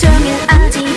So, 安静